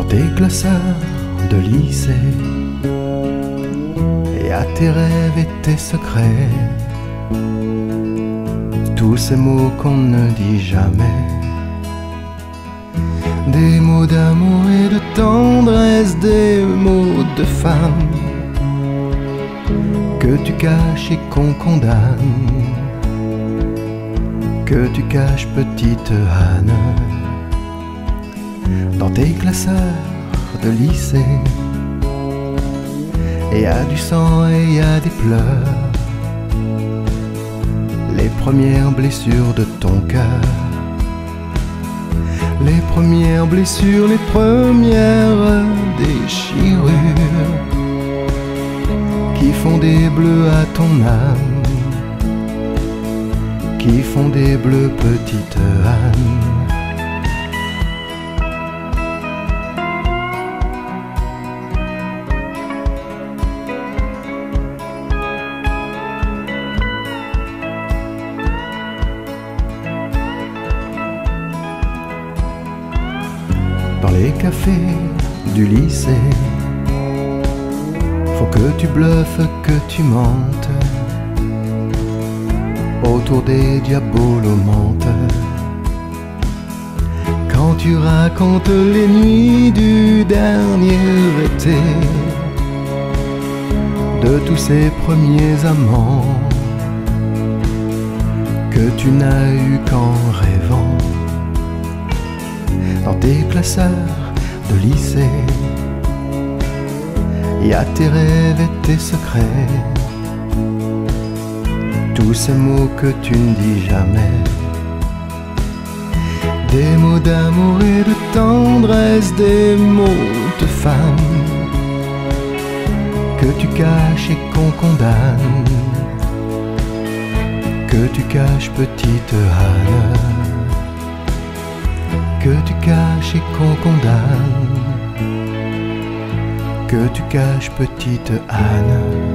tes classeurs de lycée et à tes rêves et tes secrets. Tous ces mots qu'on ne dit jamais. Des mots d'amour et de tendresse, des mots de femme que tu caches et qu'on condamne. Que tu caches, petite Anne dans tes classeurs de lycée. Et y du sang et y des pleurs, les premières blessures de ton cœur. Les premières blessures, les premières déchirures qui font des bleus à ton âme, qui font des bleus, petite Anne. Dans les cafés du lycée. Faut que tu bluffes, que tu mentes autour des diabolomantes. Quand tu racontes les nuits du dernier été, de tous ces premiers amants que tu n'as eu qu'en rêvant dans tes classeurs de lycée. Y a tes rêves et tes secrets, tous ces mots que tu ne dis jamais. Des mots d'amour et de tendresse, des mots de femme que tu caches et qu'on condamne, que tu caches petite Anne que tu caches et qu'on condamne, que tu caches petite Anne.